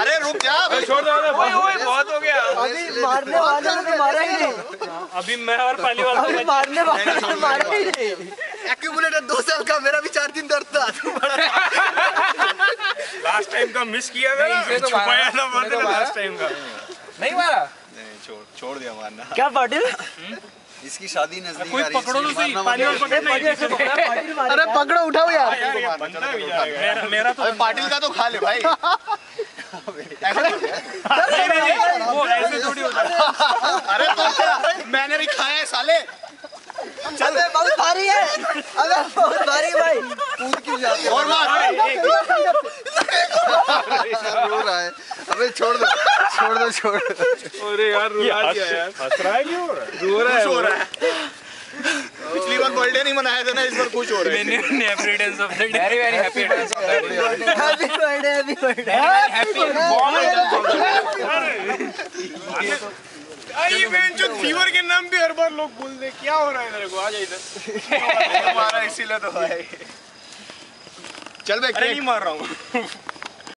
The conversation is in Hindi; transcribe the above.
अरे रुक जा। छोड़ दो ओए ओए बहुत हो गया। अभी मारने वाले ने तो मारा ही नहीं। अभी मैं और पहली वाला अभी मारने वाले ने मारा ही नहीं एक्यूमुलेटर दो साल का मेरा भी चार दिन दर्द था लास्ट टाइम का मिस किया था ना इसे तो छुपाया मारा, था मारा। लास्ट टाइम का। नहीं मारा? नहीं छोड़ छोड़ दिया मारना। क्या पाटिल? इसकी शादी नज़दीक आ रही है, पकड़ो तो सही पाटिल से पकड़ा पाटिल मारा अरे पकड़ो उठाओ यार। यार। बंदा भी जाएगा मेरा मेरा तो पाटिल का तो खा ले भाई। ऐसा नहीं नहीं, नहीं, नहीं, वो ऐसे थोड़ी होता है अरे तो मैंने भी खाया है साले। चल। बहुत भारी है। अबे बहुत भारी भाई। कूद क्यों जाते और मार। है अबे छोड़ दो छोड़ दो छोड़ दो। अरे यार रुला दिया यार। हंस रहा है क्यों हो रहा है? रो रहा है हो रहा है। पिछली बार बर्थडे नहीं मनाया था ना इस बार खुश हो रहे हैं। Many evidence of the very very happy happy birthday happy birthday ये बेंच जो फीवर के नाम भी हर बार लोग बोल दे क्या हो रहा है तेरे को? आ जा इधर। मारा इसीलिए तो है चल बे अरे नहीं मार रहा हूँ।